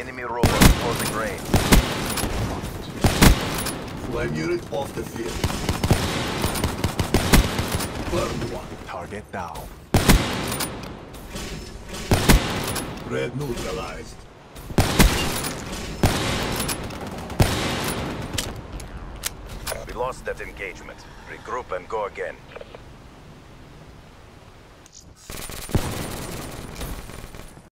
Enemy rover closing range. Flame unit off the field. Burned one. Target down. Red neutralized. We lost that engagement. Regroup and go again.